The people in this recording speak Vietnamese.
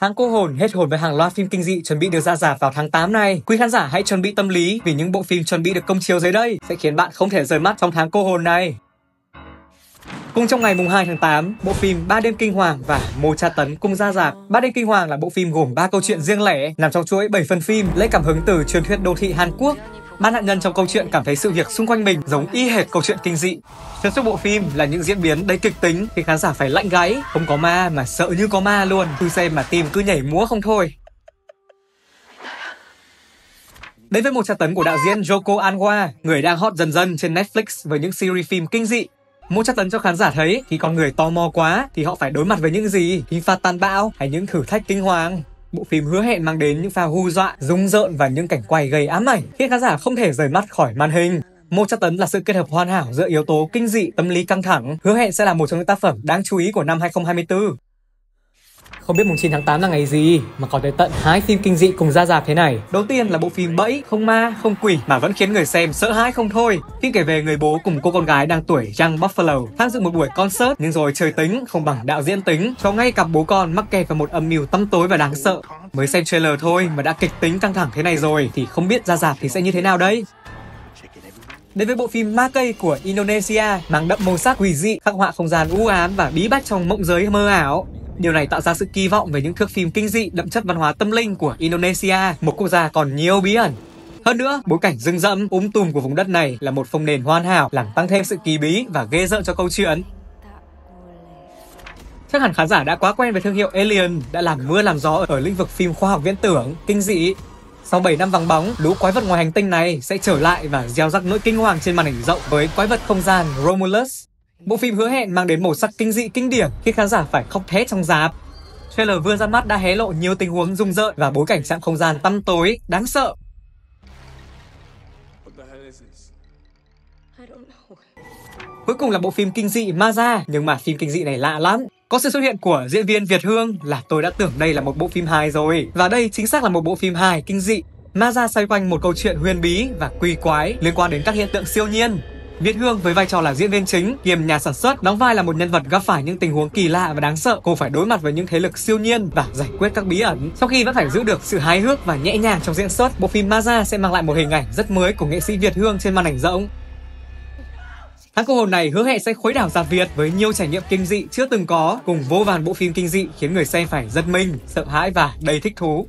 Tháng cô hồn hết hồn với hàng loạt phim kinh dị chuẩn bị được ra rạp vào tháng 8 này. Quý khán giả hãy chuẩn bị tâm lý vì những bộ phim chuẩn bị được công chiếu dưới đây sẽ khiến bạn không thể rời mắt trong tháng cô hồn này. Cùng trong ngày mùng 2 tháng 8, bộ phim Ba đêm kinh hoàng và Mô tra tấn cùng ra rạp. Ba đêm kinh hoàng là bộ phim gồm 3 câu chuyện riêng lẻ nằm trong chuỗi 7 phần phim lấy cảm hứng từ truyền thuyết đô thị Hàn Quốc Ba nạn nhân trong câu chuyện cảm thấy sự việc xung quanh mình giống y hệt câu chuyện kinh dị. Xuyên suốt bộ phim là những diễn biến đầy kịch tính thì khán giả phải lạnh gáy, không có ma mà sợ như có ma luôn. Cứ xem mà tim cứ nhảy múa không thôi. Đến với một tra tấn của đạo diễn Joko Anwar, người đang hot dần dần trên Netflix với những series phim kinh dị. Một tra tấn cho khán giả thấy khi con người tò mò quá thì họ phải đối mặt với những gì, hình phạt tàn bạo hay những thử thách kinh hoàng. Bộ phim hứa hẹn mang đến những pha hù dọa, rung rợn và những cảnh quay gây ám ảnh, khiến khán giả không thể rời mắt khỏi màn hình. Một tra tấn là sự kết hợp hoàn hảo giữa yếu tố kinh dị, tâm lý căng thẳng, hứa hẹn sẽ là một trong những tác phẩm đáng chú ý của năm 2024. Không biết mùng 9 tháng 8 là ngày gì mà có tới tận hai phim kinh dị cùng ra rạp thế này. Đầu tiên là bộ phim Bẫy, không ma, không quỷ mà vẫn khiến người xem sợ hãi không thôi. Phim kể về người bố cùng cô con gái đang tuổi Young Buffalo tham dự một buổi concert nhưng rồi trời tính không bằng đạo diễn tính cho ngay cặp bố con mắc kẹt vào một âm mưu tăm tối và đáng sợ. Mới xem trailer thôi mà đã kịch tính căng thẳng thế này rồi thì không biết ra rạp thì sẽ như thế nào đây. Đến với bộ phim Ma Cây của Indonesia mang đậm màu sắc quỷ dị, khắc họa không gian u ám và bí bách trong mộng giới mơ ảo. Điều này tạo ra sự kỳ vọng về những thước phim kinh dị đậm chất văn hóa tâm linh của Indonesia, một quốc gia còn nhiều bí ẩn. Hơn nữa, bối cảnh rừng rậm, um tùm của vùng đất này là một phông nền hoàn hảo làm tăng thêm sự kỳ bí và ghê rợn cho câu chuyện. Chắc hẳn khán giả đã quá quen với thương hiệu Alien đã làm mưa làm gió ở lĩnh vực phim khoa học viễn tưởng, kinh dị. Sau 7 năm vắng bóng, lũ quái vật ngoài hành tinh này sẽ trở lại và gieo rắc nỗi kinh hoàng trên màn hình rộng với quái vật không gian Romulus. Bộ phim hứa hẹn mang đến màu sắc kinh dị kinh điển khi khán giả phải khóc thét trong dạp. Trailer vừa ra mắt đã hé lộ nhiều tình huống rung rợn và bối cảnh trạng không gian tăm tối, đáng sợ. Cuối cùng là bộ phim kinh dị Ma Ra, nhưng mà phim kinh dị này lạ lắm. Có sự xuất hiện của diễn viên Việt Hương là tôi đã tưởng đây là một bộ phim hài rồi. Và đây chính xác là một bộ phim hài kinh dị. Ma Ra xoay quanh một câu chuyện huyền bí và quỷ quái liên quan đến các hiện tượng siêu nhiên. Việt Hương với vai trò là diễn viên chính kiêm nhà sản xuất đóng vai là một nhân vật gặp phải những tình huống kỳ lạ và đáng sợ. Cô phải đối mặt với những thế lực siêu nhiên và giải quyết các bí ẩn. Sau khi vẫn phải giữ được sự hài hước và nhẹ nhàng trong diễn xuất, bộ phim Maza sẽ mang lại một hình ảnh rất mới của nghệ sĩ Việt Hương trên màn ảnh rộng. Tháng cô hồn này hứa hẹn sẽ khuấy đảo giạt Việt với nhiều trải nghiệm kinh dị chưa từng có cùng vô vàn bộ phim kinh dị khiến người xem phải giật mình, sợ hãi và đầy thích thú.